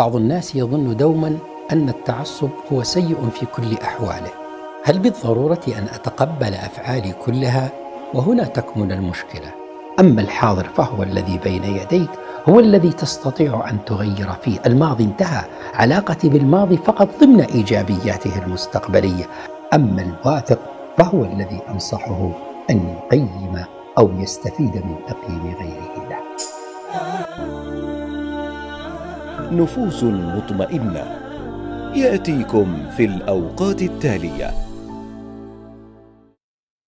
بعض الناس يظن دوما أن التعصب هو سيء في كل أحواله. هل بالضرورة أن أتقبل أفعالي كلها؟ وهنا تكمن المشكلة. أما الحاضر فهو الذي بين يديك هو الذي تستطيع أن تغير فيه. الماضي انتهى علاقتي بالماضي فقط ضمن إيجابياته المستقبلية. أما الواثق فهو الذي أنصحه أن يقيم أو يستفيد من تقييم غيره. نفوس مطمئنة. يأتيكم في الأوقات التالية.